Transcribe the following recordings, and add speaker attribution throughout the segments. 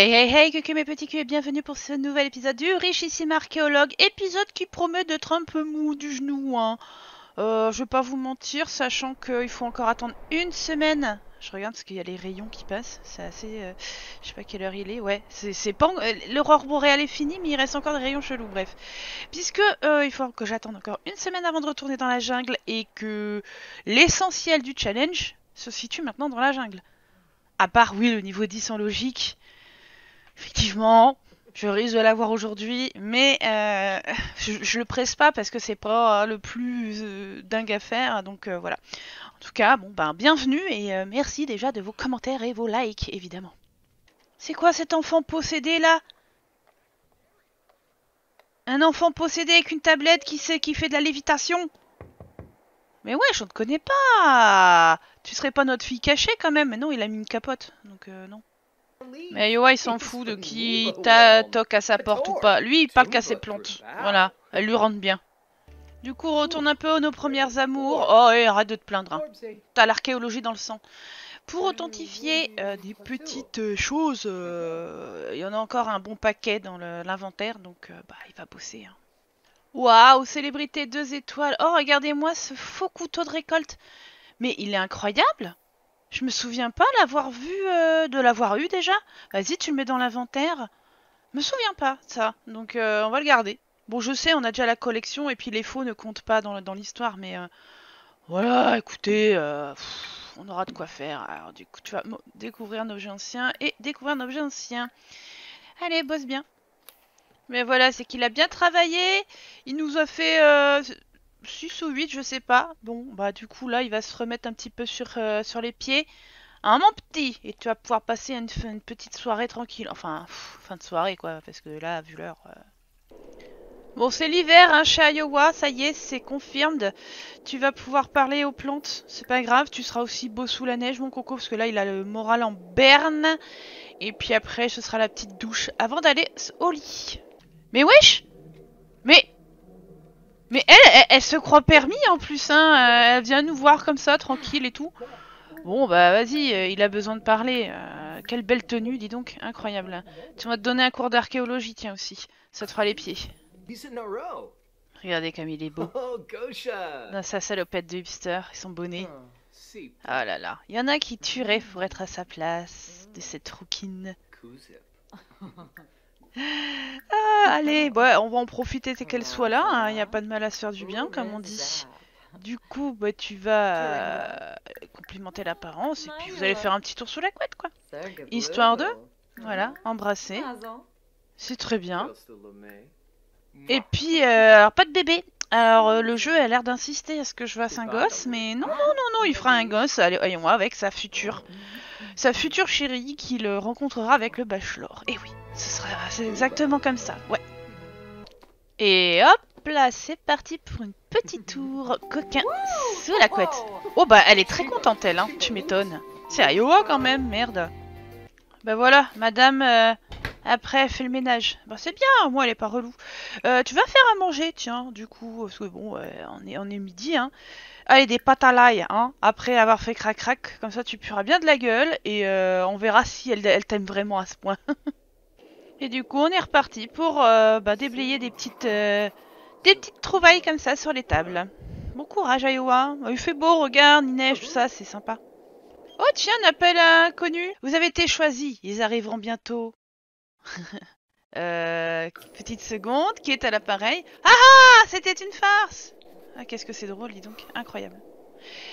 Speaker 1: Hey hey hey, que mes petits culs et bienvenue pour ce nouvel épisode du Richissime Archéologue, épisode qui promet d'être un peu mou du genou. Hein. Euh, je vais pas vous mentir, sachant qu'il faut encore attendre une semaine. Je regarde parce qu'il y a les rayons qui passent, c'est assez... euh, je sais pas quelle heure il est, ouais. C'est c'est pas... euh, L'aurore boréale est finie, mais il reste encore des rayons chelous, bref. Puisque euh, il faut que j'attende encore une semaine avant de retourner dans la jungle et que l'essentiel du challenge se situe maintenant dans la jungle. À part, oui, le niveau 10 en logique. Effectivement, je risque de l'avoir aujourd'hui, mais euh, je, le presse pas parce que c'est pas le plus euh, dingue à faire, donc euh, voilà. En tout cas, bon ben bienvenue et merci déjà de vos commentaires et vos likes, évidemment. C'est quoi cet enfant possédé là? Un enfant possédé avec une tablette qui sait qui fait de la lévitation? Mais ouais, je ne connais pas. Tu serais pas notre fille cachée quand même Mais non, il a mis une capote, donc non. Mais Yoa, il s'en fout de qui t'a toque à sa porte ou pas. Lui, il parle qu'à ses plantes. Voilà, elle lui rentre bien. Du coup, retourne un peu à nos premières amours. Oh, et arrête de te plaindre. hein. T'as l'archéologie dans le sang. Pour authentifier euh, des petites euh, choses, euh, il y en a encore un bon paquet dans l'inventaire, donc euh, bah, il va bosser. hein. Waouh, célébrité 2 étoiles. Oh, regardez-moi ce faux couteau de récolte. Mais il est incroyable. Je me souviens pas l'avoir vu, euh, de l'avoir eu déjà. Vas-y, tu le mets dans l'inventaire. Me souviens pas ça, donc euh, on va le garder. Bon, je sais, on a déjà la collection et puis les faux ne comptent pas dans, l'histoire, mais euh, voilà, écoutez, euh, on aura de quoi faire. Alors du coup, tu vas découvrir un objet ancien et découvrir un objet ancien. Allez, bosse bien. Mais voilà, c'est qu'il a bien travaillé. Il nous a fait 6 ou 8, je sais pas. Bon, bah du coup là, il va se remettre un petit peu sur, euh, les pieds. Hein, mon petit Et tu vas pouvoir passer une, petite soirée tranquille. Enfin, fin de soirée quoi, parce que là, vu l'heure... euh. Bon, c'est l'hiver hein, chez Iowa, ça y est, c'est confirmed. Tu vas pouvoir parler aux plantes, c'est pas grave, tu seras aussi beau sous la neige, mon coco, parce que là, il a le moral en berne. Et puis après, ce sera la petite douche avant d'aller au lit. Mais wesh Mais... Mais elle, elle, elle se croit permis en plus, hein. euh, Elle vient nous voir comme ça, tranquille et tout. Bon, bah vas-y, euh, il a besoin de parler. euh, quelle belle tenue, dis donc, incroyable. Tu vas te donner un cours d'archéologie, tiens aussi. Ça te fera les pieds. Regardez comme il est beau.
Speaker 2: Oh.
Speaker 1: Dans sa salopette de hipster et son bonnet.
Speaker 2: Oh, see,
Speaker 1: Oh là là. Il y en a qui tueraient pour être à sa place. De cette rouquine. Ah, allez, bah, on va en profiter qu'elle soit là. Il n'y a pas de mal à se faire du bien, comme on dit. Du coup, bah, tu vas euh, complimenter l'apparence et puis vous allez faire un petit tour sous la couette, quoi. Histoire de Voilà, embrasser. C'est très bien. Et puis, euh, pas de bébé. Alors euh, le jeu a l'air d'insister à ce que je fasse un gosse, mais non, non, non, non, il fera un gosse, allez, voyons, avec sa future, sa future chérie qu'il rencontrera avec le bachelor. Et oui, ce sera, exactement comme ça, ouais. Et hop là, c'est parti pour une petite tour coquin sous la couette. Oh bah, elle est très contente elle, hein, tu m'étonnes. C'est Iowa quand même, merde. Bah voilà, madame, euh, après elle fait le ménage. Bah c'est bien, moi elle est pas relou. Euh, tu vas faire à manger, tiens, du coup, parce que bon, euh, on, est, on est midi, hein. Allez, des pâtes à l'ail, hein, après avoir fait crac-crac, comme ça tu pueras bien de la gueule, et on verra si elle, elle t'aime vraiment à ce point. et du coup, on est reparti pour euh, bah, déblayer des petites, euh, des petites trouvailles comme ça sur les tables. Bon courage, Iowa. Il fait beau, regarde, il neige, tout ça, c'est sympa. Oh tiens, un appel inconnu. Vous avez été choisis, ils arriveront bientôt. Euh, petite seconde, qui est à l'appareil Ah ah C'était une farce Ah, qu'est-ce que c'est drôle, dis donc. Incroyable.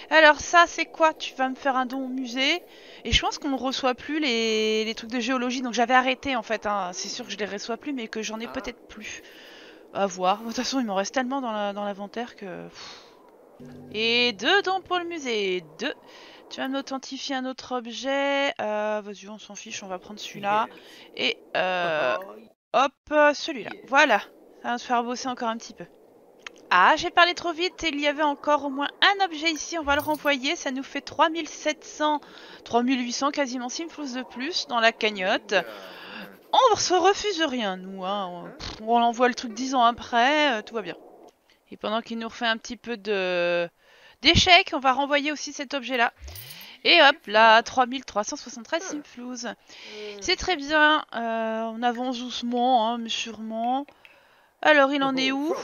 Speaker 1: Alors ça, c'est quoi? Tu vas me faire un don au musée. Et je pense qu'on ne reçoit plus les, les trucs de géologie. Donc j'avais arrêté, en fait. hein. C'est sûr que je les reçois plus, mais que j'en ai peut-être plus. À voir. De toute façon, il m'en reste tellement dans la- l'inventaire que... Et deux dons pour le musée. Deux. Tu vas m'authentifier un autre objet. Euh, Vas-y, on s'en fiche, on va prendre celui-là. Et euh, hop, euh, celui-là. Voilà. Ça va nous faire bosser encore un petit peu. Ah, j'ai parlé trop vite. Il y avait encore au moins un objet ici. On va le renvoyer. Ça nous fait 3700, 3800 quasiment simflous de plus dans la cagnotte. On se refuse rien, nous. Hein. On, on envoie le truc 10 ans après. euh, tout va bien. Et pendant qu'il nous refait un petit peu de d'échecs, on va renvoyer aussi cet objet-là. Et hop là, 3373 simflouz. C'est très bien. euh, on avance doucement, hein, mais sûrement. Alors, il en est où?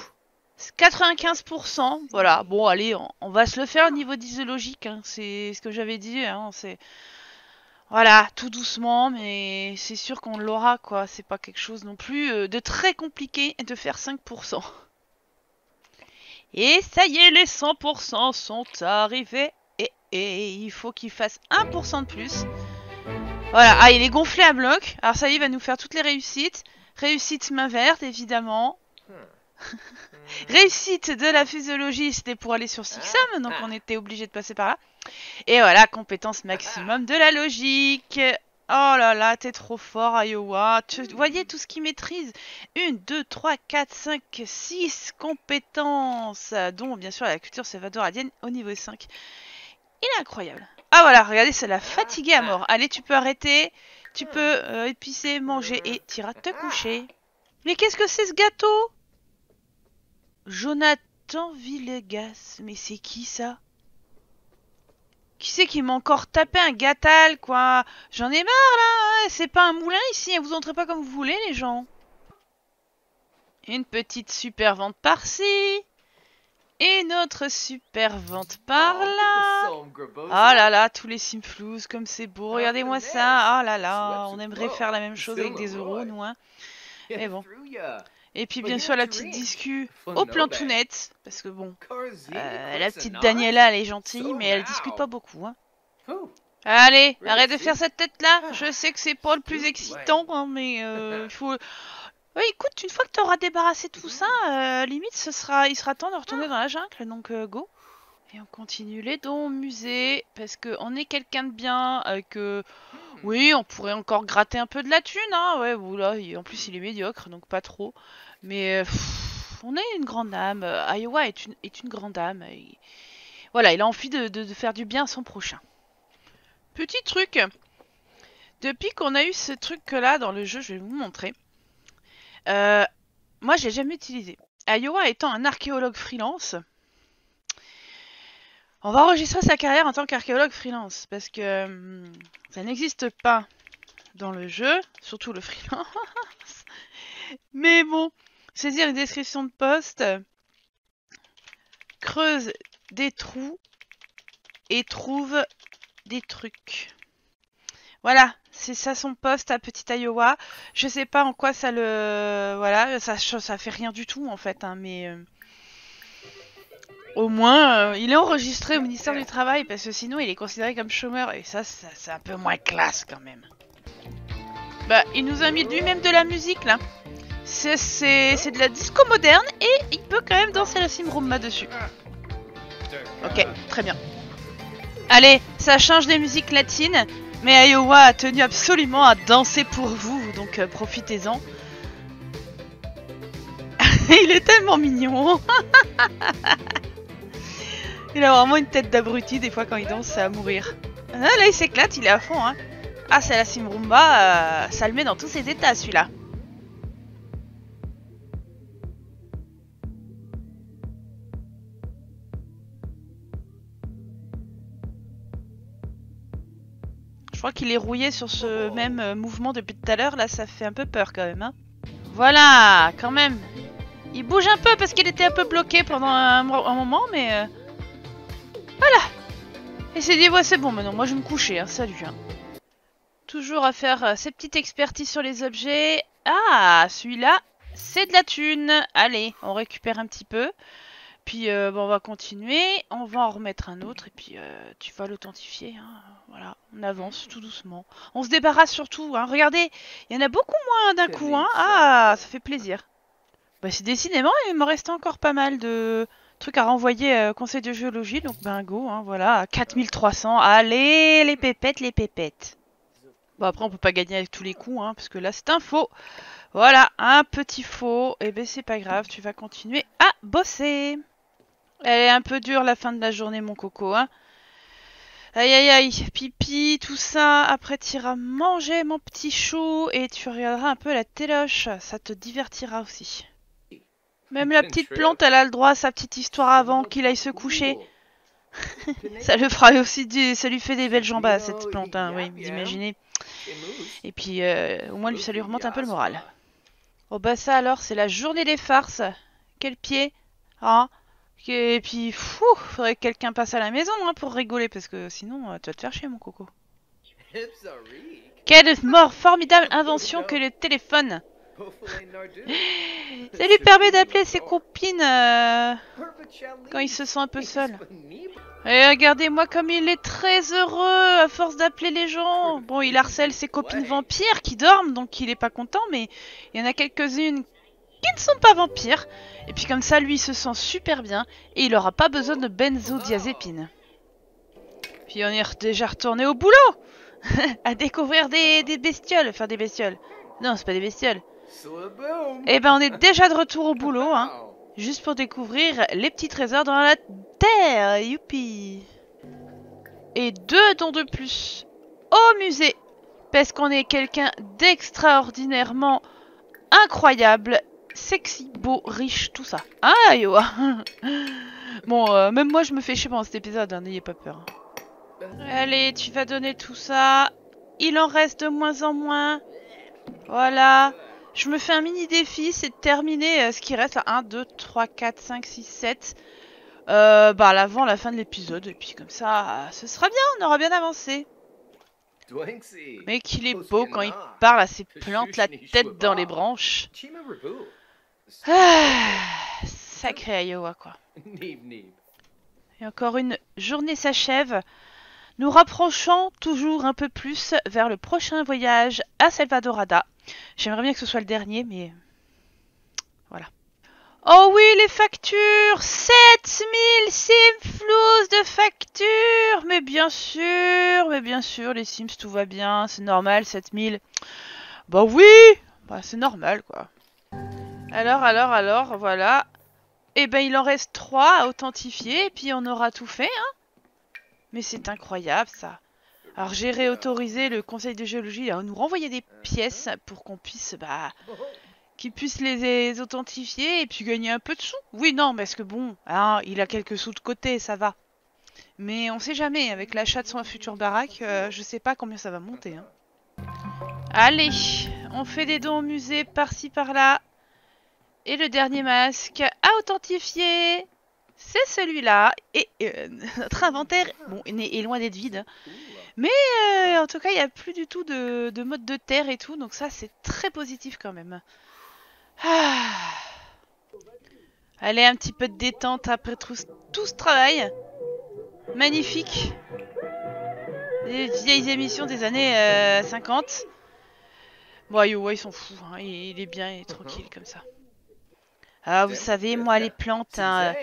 Speaker 1: 95%. Voilà. Bon, allez, on, va se le faire au niveau d'isologique. Hein. C'est ce que j'avais dit. Hein. C'est voilà, tout doucement, mais c'est sûr qu'on l'aura, quoi. C'est pas quelque chose non plus euh, de très compliqué de faire 5%. Et ça y est, les 100% sont arrivés. Et, et il faut qu'il fasse 1% de plus. Voilà, ah, il est gonflé à bloc. Alors ça y est, il va nous faire toutes les réussites. Réussite main verte, évidemment. Réussite de la physiologie, c'était pour aller sur Sixam, donc on était obligé de passer par là. Et voilà, compétence maximum de la logique. Oh là là, t'es trop fort, Iowa. Tu voyez tout ce qu'il maîtrise 1, 2, 3, 4, 5, 6 compétences, dont bien sûr la culture salvadoradienne au niveau 5. Il est incroyable. Ah voilà, regardez, ça l'a fatigué à mort. Allez, tu peux arrêter, tu peux euh, épicer, manger et t'iras te coucher. Mais qu'est-ce que c'est ce gâteau? Jonathan Villegas. Mais c'est qui ça? Qui c'est qui m'a encore tapé un gâtal, quoi? J'en ai marre, là C'est pas un moulin, ici. Vous entrez pas comme vous voulez, les gens. Une petite super vente par-ci. Et notre super vente par-là Oh là. là, tous les simflous, comme c'est beau. Regardez-moi ça. Oh là là, on aimerait faire la même chose avec des euros, nous, hein. Mais bon. Et puis bien sûr la petite discu au plan tout net, parce que bon, euh, la petite Daniela elle est gentille, mais elle discute pas beaucoup. Hein. Allez, arrête de faire cette tête là. Je sais que c'est pas le plus excitant, hein, mais euh, il faut. Ouais, écoute, une fois que t'auras débarrassé tout ça, euh, limite ce sera, il sera temps de retourner dans la jungle, donc euh, go. Et on continue les dons au musée, parce que on est quelqu'un de bien, euh, que oui, on pourrait encore gratter un peu de la thune, hein. Ouais, il- en plus il est médiocre, donc pas trop. Mais euh, on est une grande dame. euh, Iowa est une, est une grande et- Voilà, il a envie de, de- faire du bien à son prochain. Petit truc. Depuis qu'on a eu ce truc-là dans le jeu, je vais vous montrer. Euh, moi, je l'ai jamais utilisé. Iowa étant un archéologue freelance, on va enregistrer sa carrière en tant qu'archéologue freelance parce que hum, ça n'existe pas dans le jeu, surtout le freelance. Mais bon, saisir une description de poste, creuse des trous et trouve des trucs. Voilà, c'est ça son poste à Petit Iowa. Je sais pas en quoi ça le, voilà, ça ça fait rien du tout en fait, hein, mais euh, au moins euh, il est enregistré au ministère du Travail parce que sinon il est considéré comme chômeur et ça, c'est un peu moins classe quand même. Bah, il nous a mis lui-même de la musique là. C'est de la disco moderne et il peut quand même danser la simrumba dessus. Ok, très bien. Allez, ça change des musiques latines, mais Iowa a tenu absolument à danser pour vous, donc euh, profitez-en. il est tellement mignon. il a vraiment une tête d'abruti des fois quand il danse, c'est à mourir. Ah, là, il s'éclate, il est à fond. Hein. Ah, c'est la simrumba, euh, ça le met dans tous ses états celui-là. Je crois qu'il est rouillé sur ce même euh, mouvement depuis tout à l'heure. Là, ça fait un peu peur quand même. Hein. Voilà, quand même. Il bouge un peu parce qu'il était un peu bloqué pendant un, mo- un moment, mais... euh, Voilà. Dit, ouais, c'est bon maintenant. Moi, je vais me coucher. Hein. Salut. hein. Toujours à faire euh, ces petites expertises sur les objets. Ah, celui-là, c'est de la thune. Allez, on récupère un petit peu. Puis euh, bon, on va continuer, on va en remettre un autre et puis euh, tu vas l'authentifier. hein. Voilà, on avance tout doucement. On se débarrasse surtout. Hein. Regardez, il y en a beaucoup moins d'un coup. Hein. Ah, ça fait plaisir. Bah, c'est décidément, il me restait encore pas mal de trucs à renvoyer euh, au conseil de géologie. Donc ben go, hein, voilà, 4300. Allez, les pépettes, les pépettes. Bon après on peut pas gagner avec tous les coups, hein, parce que là c'est un faux. Voilà, un petit faux. Et ben c'est pas grave, tu vas continuer à bosser. Elle est un peu dure la fin de la journée, mon coco, hein. Aïe aïe aïe, pipi, tout ça. Après, tu iras manger, mon petit chou, et tu regarderas un peu la téloche. Ça te divertira aussi. Même la petite plante, elle a le droit à sa petite histoire avant qu'il aille se coucher. Ça le fera aussi, du... ça lui fait des belles jambes à cette plante, hein, oui, vous imaginez. Et puis, euh, au moins, ça lui remonte un peu le moral. Oh bah ça alors, c'est la journée des farces. Quel pied, hein Et puis, fou, faudrait que quelqu'un passe à la maison hein, pour rigoler, parce que sinon, euh, tu vas te faire chier, mon coco. Quelle mort formidable invention que le téléphone Ça lui permet d'appeler ses copines euh, quand il se sent un peu seul. Et regardez-moi comme il est très heureux à force d'appeler les gens. Bon, il harcèle ses copines vampires qui dorment, donc il est pas content, mais il y en a quelques-unes qui ne sont pas vampires. Et puis comme ça, lui, il se sent super bien et il aura pas besoin de benzodiazépine. Puis on est déjà retourné au boulot à découvrir des, des bestioles, enfin des bestioles. Non, c'est pas des bestioles. Eh ben, on est déjà de retour au boulot, hein. Juste pour découvrir les petits trésors dans la terre. Youpi. Et deux dons de plus au musée. Parce qu'on est quelqu'un d'extraordinairement incroyable, sexy, beau, riche, tout ça. Ah, yo. Bon, euh, même moi, je me fais chier pendant cet épisode, hein, n'ayez pas peur. Allez, tu vas donner tout ça. Il en reste de moins en moins. Voilà. Je me fais un mini défi, c'est de terminer euh, ce qui reste. 1, 2, 3, 4, 5, 6, 7. Euh, bah, avant la fin de l'épisode. Et puis comme ça, ce sera bien, on aura bien avancé. Mais qu'il est beau quand il parle à ses plantes, la tête dans les branches. Ah, sacré Iowa, quoi. Et encore une journée s'achève. Nous rapprochons toujours un peu plus vers le prochain voyage à Salvadorada. J'aimerais bien que ce soit le dernier, mais voilà. Oh oui, les factures 7000 Sims de factures Mais bien sûr, mais bien sûr, les Sims, tout va bien, c'est normal, 7000. Bah oui Bah c'est normal, quoi. Alors, alors, alors, voilà. Eh ben, il en reste 3 à authentifier, et puis on aura tout fait, hein mais c'est incroyable ça. Alors j'ai réautorisé le conseil de géologie à nous renvoyer des pièces pour qu'on puisse, bah, qu'ils puissent les authentifier et puis gagner un peu de sous. Oui, non, parce que bon, hein, il a quelques sous de côté, ça va. Mais on sait jamais, avec l'achat de son futur baraque, euh, je sais pas combien ça va monter. Hein. Allez, on fait des dons au musée par-ci par-là. Et le dernier masque à authentifier c'est celui-là. Et euh, notre inventaire bon, est, loin d'être vide. Mais euh, en tout cas, il n'y a plus du tout de, mode de terre et tout. Donc ça, c'est très positif quand même. Ah. Allez, un petit peu de détente après tout, ce travail. Magnifique. Les vieilles émissions des années 50. Euh, bon, yo, ils sont fous. Hein. Il, est bien et tranquille comme ça. Ah, vous savez, moi, les plantes... Hein,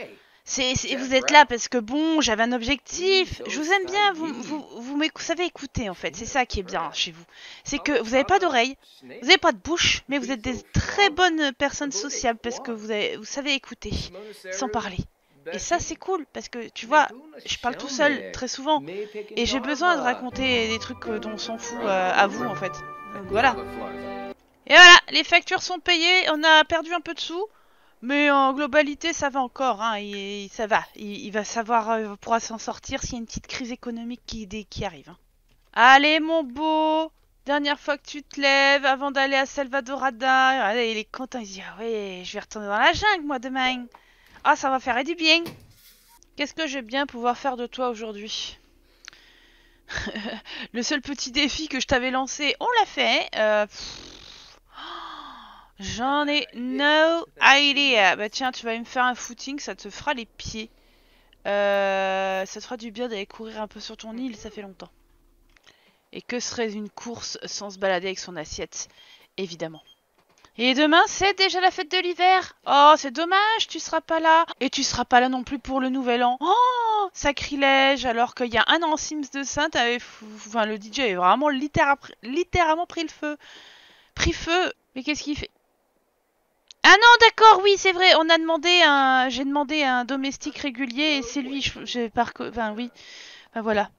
Speaker 1: c'est, vous êtes là parce que bon, j'avais un objectif. Je vous aime bien, vous, vous, vous, savez écouter en fait. C'est ça qui est bien chez vous. C'est que vous n'avez pas d'oreilles, vous n'avez pas de bouche, mais vous êtes des très bonnes personnes sociables parce que vous, avez, vous savez écouter sans parler. Et ça c'est cool parce que tu vois, je parle tout seul très souvent et j'ai besoin de raconter des trucs dont on s'en fout euh, à vous en fait. Donc voilà. Et voilà, les factures sont payées, on a perdu un peu de sous. Mais en globalité, ça va encore, hein, il, ça va. Il, va savoir, euh, pourra s'en sortir s'il y a une petite crise économique qui, arrive. Hein. Allez, mon beau Dernière fois que tu te lèves avant d'aller à Salvadorada. Il est content, il dit Ah ouais, je vais retourner dans la jungle, moi, demain. Ah, ça va faire du bien. Qu'est-ce que je bien pouvoir faire de toi aujourd'hui? Le seul petit défi que je t'avais lancé, on l'a fait. Euh, J'en ai no idea. Bah tiens, tu vas me faire un footing, ça te fera les pieds. Euh, ça te fera du bien d'aller courir un peu sur ton île, ça fait longtemps. Et que serait une course sans se balader avec son assiette Évidemment. Et demain, c'est déjà la fête de l'hiver. Oh, c'est dommage, tu seras pas là. Et tu seras pas là non plus pour le nouvel an. Oh, sacrilège. Alors qu'il y a un an Sims de Saint, enfin, le DJ avait vraiment littéralement pris le feu. Pris feu. Mais qu'est-ce qu'il fait? Ah non, d'accord, oui, c'est vrai. On a demandé un, j'ai demandé un domestique régulier et c'est lui. Je, par, enfin oui, ben voilà.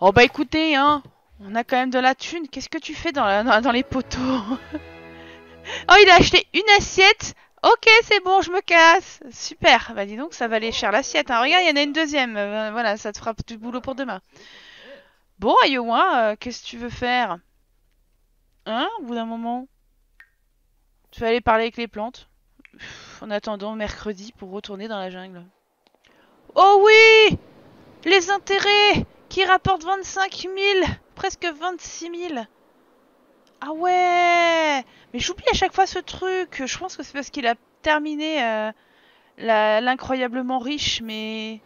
Speaker 1: Oh bah écoutez, hein, on a quand même de la thune. Qu'est-ce que tu fais dans, les poteaux? Oh, il a acheté une assiette. Ok, c'est bon, je me casse. Super. Bah dis donc, ça va aller cher l'assiette. Hein. Regarde, il y en a une deuxième. Euh, voilà, ça te fera du boulot pour demain. Bon, Iowa, euh, qu'est-ce que tu veux faire? Hein, au bout d'un moment? Tu vas aller parler avec les plantes En attendant mercredi pour retourner dans la jungle. Oh oui Les intérêts qui rapportent 25 000 Presque 26 000 Ah ouais Mais j'oublie à chaque fois ce truc. Je pense que c'est parce qu'il a terminé euh, l'incroyablement riche, mais...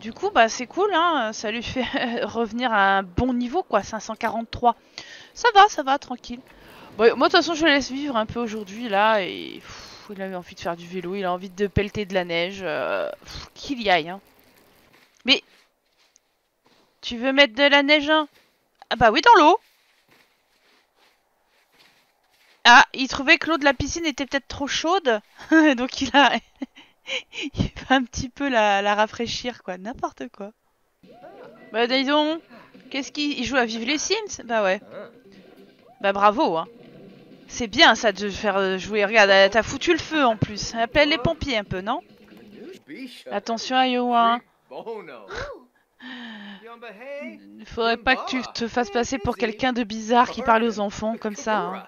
Speaker 1: Du coup, bah c'est cool, hein. Ça lui fait revenir à un bon niveau, quoi. 543. Ça va, ça va, tranquille. Moi, de toute façon, je le laisse vivre un peu aujourd'hui, là. Et pff, il a envie de faire du vélo, il a envie de pelleter de la neige. euh, Qu'il y aille, hein. Mais... Tu veux mettre de la neige, hein? Ah bah oui, dans l'eau Ah, il trouvait que l'eau de la piscine était peut-être trop chaude. Donc il a... il va un petit peu la, la rafraîchir, quoi. N'importe quoi. Bah dis donc, qu'est-ce qu'il il joue à vivre les Sims? Bah ouais. Bah bravo, hein. C'est bien ça de faire euh, jouer. Regarde, t'as foutu le feu en plus. Appelle les pompiers un peu, non Attention à
Speaker 2: hey.
Speaker 1: Il faudrait pas que tu te fasses passer pour quelqu'un de bizarre qui parle aux enfants comme ça. hein.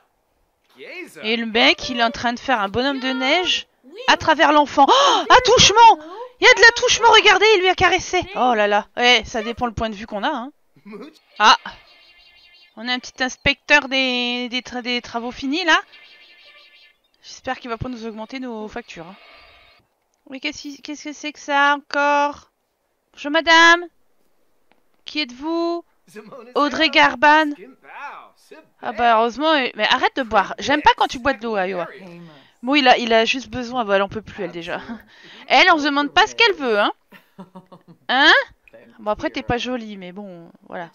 Speaker 1: Et le mec, il est en train de faire un bonhomme de neige à travers l'enfant. Oh, attouchement Il y a de l'attouchement, regardez, il lui a caressé. Oh là là. Ouais, ça dépend le point de vue qu'on a. Hein. Ah On a un petit inspecteur des, des, tra- des travaux finis là. J'espère qu'il va pas nous augmenter nos factures. hein. Mais qu'est-ce qu'est-ce que c'est que ça encore? Bonjour madame Qui êtes-vous? Audrey. Garban Ah bah heureusement, euh, mais arrête de boire. J'aime pas quand tu bois de l'eau, Iowa. Bon, il a, il juste besoin, bah, elle en peut plus elle déjà. Elle, on se demande pas ce qu'elle veut, hein Hein? Bon après t'es pas jolie, mais bon, voilà.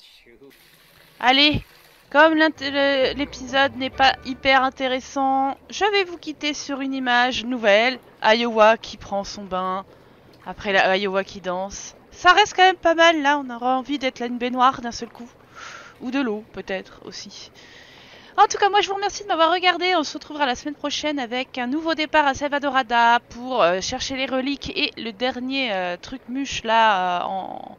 Speaker 1: Allez, comme l'épisode n'est pas hyper intéressant, je vais vous quitter sur une image nouvelle. Iowa qui prend son bain, après la Iowa qui danse. Ça reste quand même pas mal là, on aura envie d'être là une baignoire d'un seul coup. Ou de l'eau peut-être aussi. En tout cas, moi je vous remercie de m'avoir regardé. On se retrouvera la semaine prochaine avec un nouveau départ à Salvadorada pour euh, chercher les reliques et le dernier euh, truc muche là euh, en,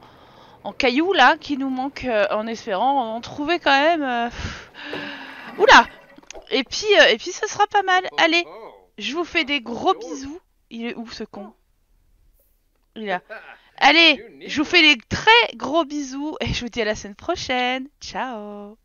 Speaker 1: en cailloux là qui nous manque euh, en espérant en trouver quand même. euh. Oula Et puis euh, et puis ce sera pas mal. Allez, je vous fais des gros bisous. Il est où ce con? Il est. Allez, je vous fais des très gros bisous et je vous dis à la semaine prochaine. Ciao